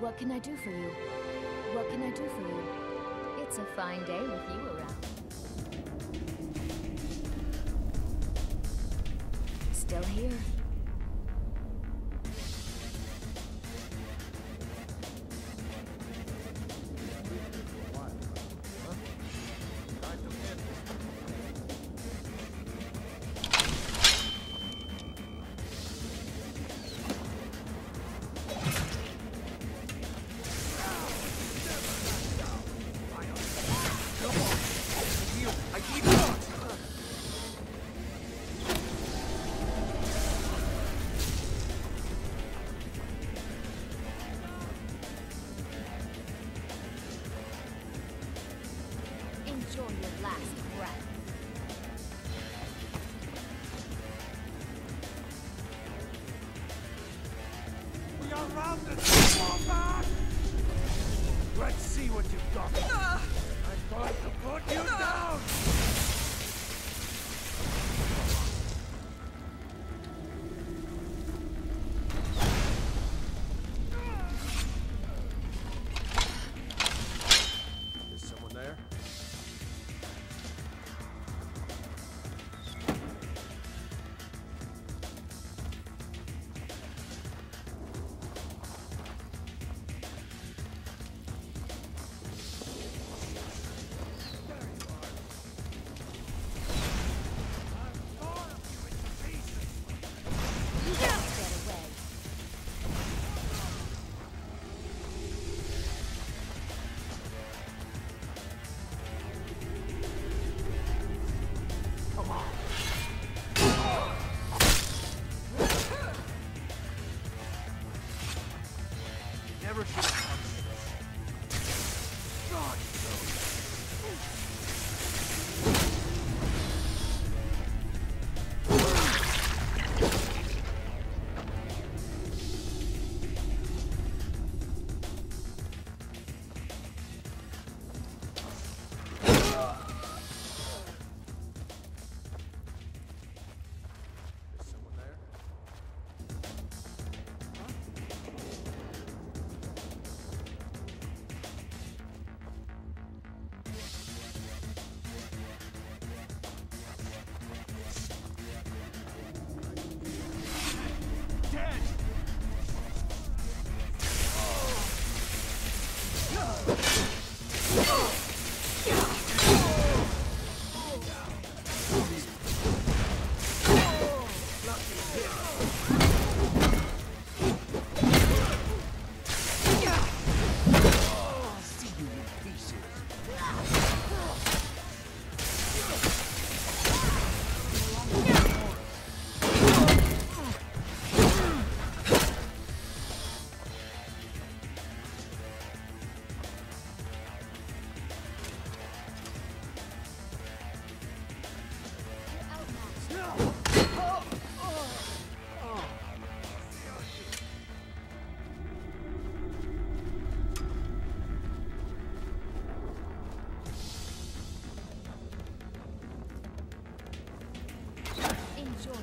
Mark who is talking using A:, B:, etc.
A: What can I do for you? What can I do for you? It's a fine day with you around. Still here. Let's see what you've
B: got. Ah. I'm going to put you ah. down! parachute.